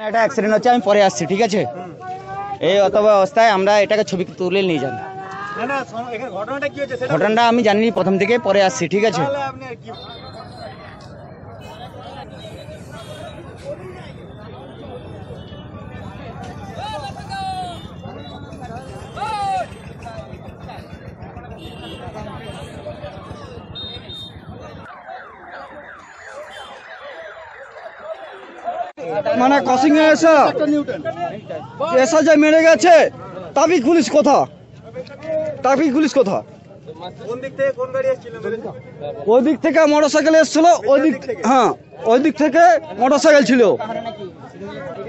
একটা অ্যাক্সিডেন্ট হচ্ছে আমি পরে আসছি ঠিক আছে? এই অথবা অবস্থায় আমরা এটাকে ছবি তুলে নিয়ে যান ঘটনাটা আমি জানি প্রথম থেকে পরে আসছি ঠিক আছে? মানে কসিং এ এসা। এসা যে মেরে গেছে। ট্রাফিক পুলিশ কোথা ট্রাফিক পুলিশ কোথা ওই দিক থেকে মোটর সাইকেল এসছিল, ওই দিক হ্যাঁ ওই দিক থেকে মোটর সাইকেল ছিল।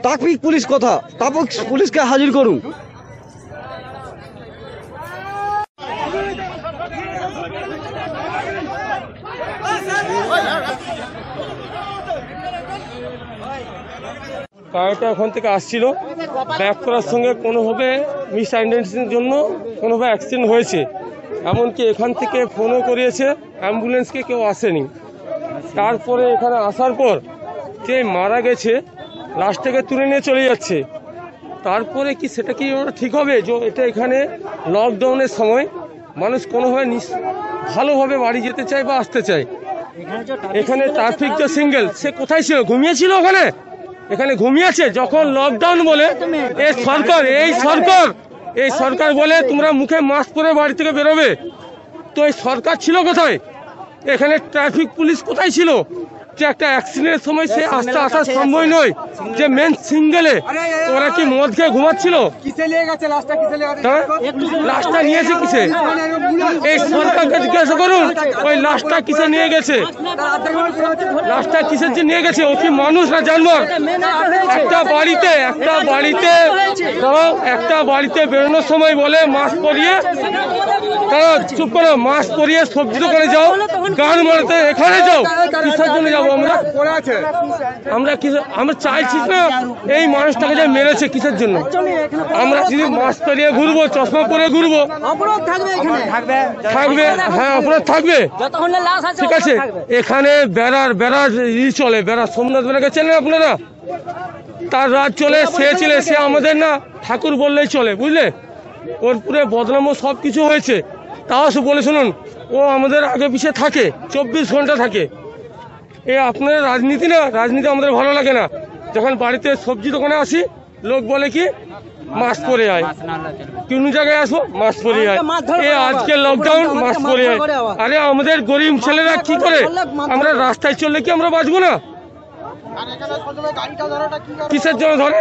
ট্রাফিক পুলিশ কথা ট্রাফিক পুলিশকে হাজির করুন। গাড়িটা ওখান থেকে আসছিল। ব্যাক করার সঙ্গে কোনোভাবে মিস আন্ডারস্ট্যান্ডিংয়ের জন্য কোনোভাবে অ্যাক্সিডেন্ট হয়েছে। এমনকি এখান থেকে ফোনও করিয়েছে অ্যাম্বুলেন্সকে কেউ আসেনি। তারপরে এখানে আসার পর যে মারা গেছে লাশ থেকে তুলে নিয়ে চলে যাচ্ছে। তারপরে কি সেটা কি ঠিক হবে? যে এটা এখানে লকডাউনের সময় মানুষ কোনোভাবে ভালোভাবে বাড়ি যেতে চায় বা আসতে চায়। এখানে ট্রাফিক তো সিঙ্গেল সে কোথায় ছিল? ঘুমিয়েছিল ওখানে? এখানে ঘুমিয়েছে, যখন লকডাউন বলে, এই সরকার এই সরকার এই সরকার বলে তোমরা মুখে মাস্ক পরে বাড়ি থেকে বেরোবে। তো এই সরকার ছিল কোথায়? এখানে ট্রাফিক পুলিশ কোথায় ছিল? যে একটা অ্যাক্সিডেন্টের সময় সে আসতে আসা সম্ভব নয়। যে মেন সিঙ্গেলে ওরা কি মদ খেয়ে ঘুমাচ্ছিল? হ্যাঁ? লাশটা নিয়েছে কিসে? এই সরকারকে জিজ্ঞাসা করুন ওই লাশটা কিসে নিয়ে গেছে? লাশটা কিসের যে নিয়ে গেছে? ও কি মানুষ না জানবর একটা বাড়িতে একটা বাড়িতে একটা বাড়িতে বেরোনোর সময় বলে মাস্ক পরিয়ে দাঁড়াও, চুপ করো মাস্ক পরিয়ে সবজি দোকানে যাও গান মারাতে এখানে যাও কিসের জন্য যাব? আমরা আমরা কি আমরা চাইছি না এই মানুষটাকে যে মেরেছে কিসের জন্য? আমরা যদি মাস্ক পরিয়ে ঘুরবো চশমা পরে ঘুরবো। থাকবে হ্যাঁ অপরাধ থাকবে। ঠিক আছে এখানে বেড়ার বেড়ার ই চলে বেড়া সোমনাথ বেড়াকে চেনেন আপনারা? তার রাত চলে সে ছিল সে আমাদের না। ঠাকুর বললেই চলে বুঝলে? ওর পুরে বদনামও সব কিছু হয়েছে। তাও সে বলে শুনুন ও আমাদের আগে পিছিয়ে থাকে চব্বিশ ঘণ্টা থাকে। এ আপনার রাজনীতি না রাজনীতি আমাদের ভালো লাগে না। যখন বাড়িতে সবজি দোকানে আসি লোক বলে কি মাস্ক পরে আয়। কোন জায়গায় আসো মাস্ক পরে আয়। এ আজকে লকডাউন মাস্ক পরে আয়। আরে আমাদের গরিব ছেলেরা কি করে? আমরা রাস্তায় চললে কি আমরা বাঁচবো না? কিসের জন্য ধরে?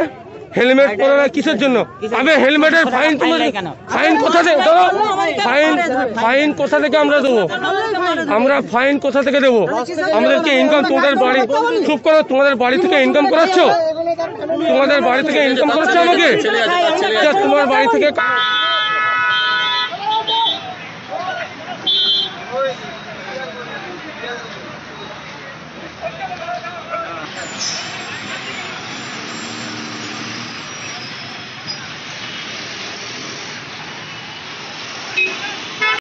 হেলমেট পরে না কিসের জন্য? আমি হেলমেটের ফাইন তুমি ফাইন কোথা থেকে ধরো ফাইন ফাইন কোথা থেকে আমরা দেবো? আমরা ফাইন কোথা থেকে দেবো? আমাদেরকে ইনকাম তোমাদের বাড়ি চুপ করো তোমাদের বাড়ি থেকে ইনকাম করাচ্ছ? তোমাদের বাড়ি থেকে ইনকাম করাচ্ছ আমাকে? তোমার বাড়ি থেকে